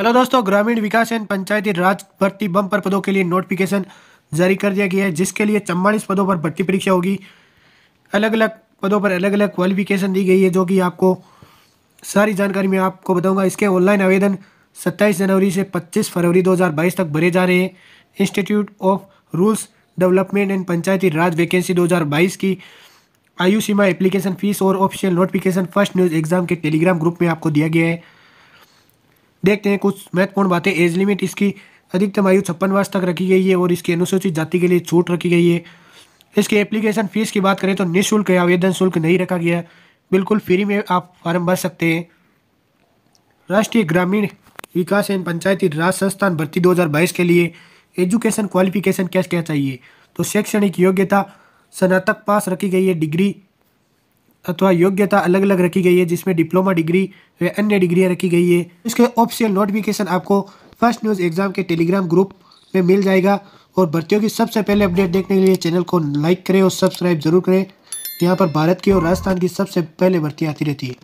Hello दोस्तों, ग्रामीण विकास एवं पंचायती राज भर्ती बम पर पदों के लिए नोटिफिकेशन जारी कर दिया गया है, जिसके लिए चम्बालीस पदों पर भर्ती परीक्षा होगी। अलग अलग पदों पर अलग अलग क्वालिफिकेशन दी गई है, जो कि आपको सारी जानकारी मैं आपको बताऊँगा। इसके ऑनलाइन आवेदन 27 जनवरी से 25 फरवरी 2022 तक भरे जा रहे हैं। Institute of rural development and Panchayati Raj vacancy 2022 की आयु सीमा एप्लीकेशन फ़ीस और official notification first news exam के टेलीग्राम ग्रुप में आपको दिया गया है। देखते हैं कुछ महत्वपूर्ण बातें। एज लिमिट इसकी अधिकतम आयु छप्पन वर्ष तक रखी गई है और इसकी अनुसूचित जाति के लिए छूट रखी गई है। इसकी एप्लीकेशन फ़ीस की बात करें तो निःशुल्क है आवेदन शुल्क नहीं रखा गया बिल्कुल फ्री में आप फॉर्म भर सकते हैं। राष्ट्रीय ग्रामीण विकास एवं पंचायती राज संस्थान भर्ती 2022 के लिए एजुकेशन क्वालिफिकेशन क्या क्या चाहिए? तो शैक्षणिक योग्यता, स्नातक पास रखी गई है डिग्री अथवा योग्यता अलग अलग रखी गई है, जिसमें डिप्लोमा डिग्री व अन्य डिग्रियाँ रखी गई है। इसके ऑफिशियल नोटिफिकेशन आपको फ़र्स्ट न्यूज़ एग्ज़ाम के टेलीग्राम ग्रुप में मिल जाएगा। और भर्तियों की सबसे पहले अपडेट देखने के लिए चैनल को लाइक करें और सब्सक्राइब ज़रूर करें। यहाँ पर भारत की और राजस्थान की सबसे पहले भर्ती आती रहती है।